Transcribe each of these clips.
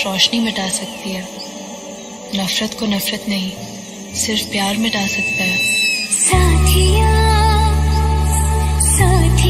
सिर्फ़ रोशनी मिटा सकती है। नफरत को नफरत नहीं, सिर्फ़ प्यार मिटा सकता है। साथिया साथिया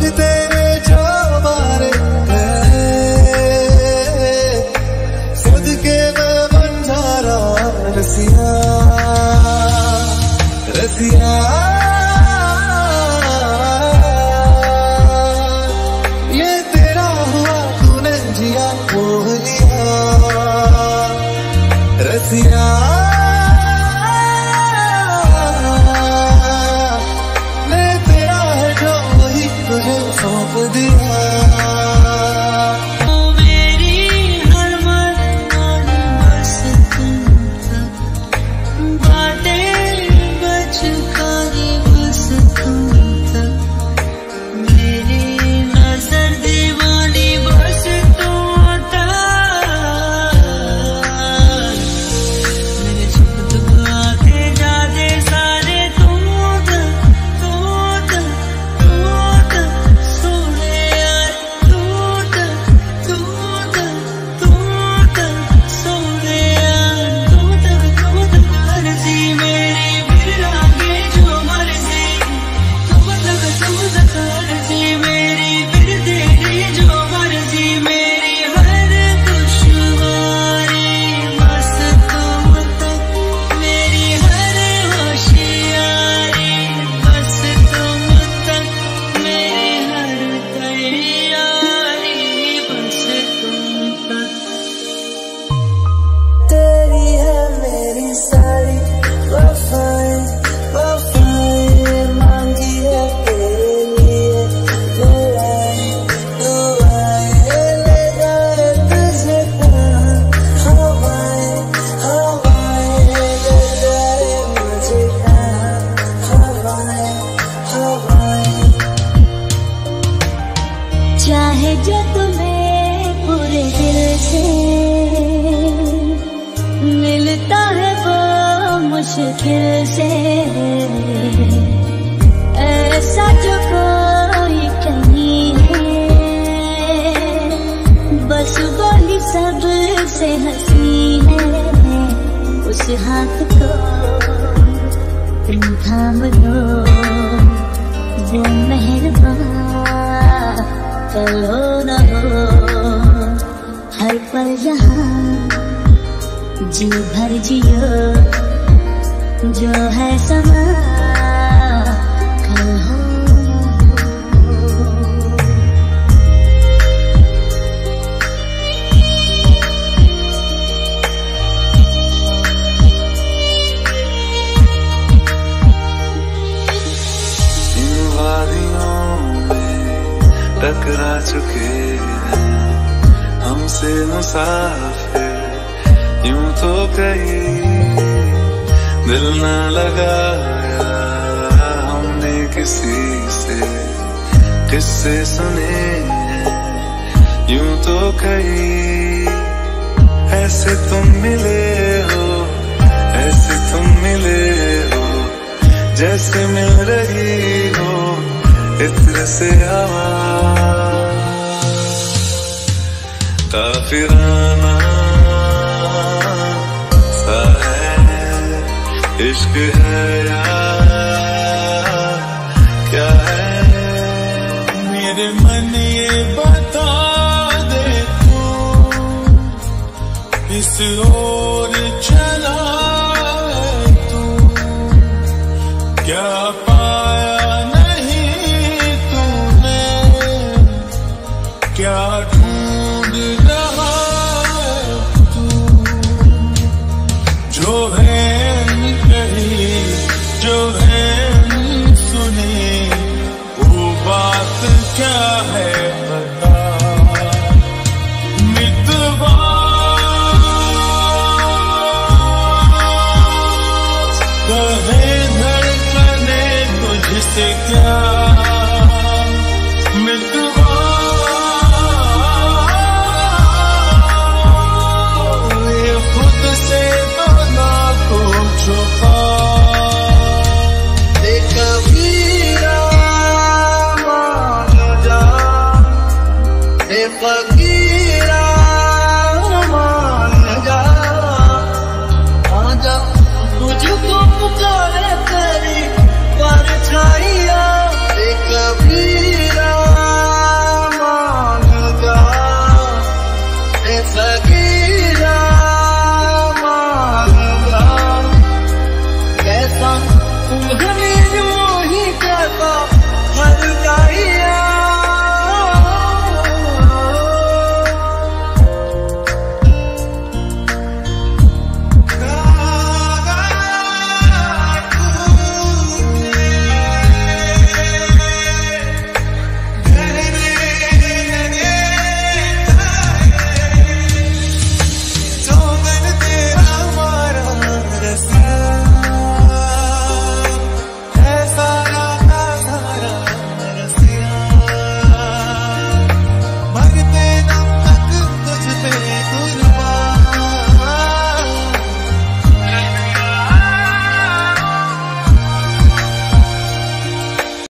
पग तेरे हँसी है उस हाथ को। तुम थाम लो वो मेहरबान कल न हो। हर पल यहाँ जी भर जियो, जो है समा किसी से, किससे सुने यूँ तो कहीं ऐसे तुम मिले हो, ऐसे तुम मिले हो, जैसे मिल रही हो इत्र से हवा काफिराना सा है, इश्क है या बता दे तू ओर चला तू? क्या पाया नहीं क्या ढूंढ रहा तू? जो जो है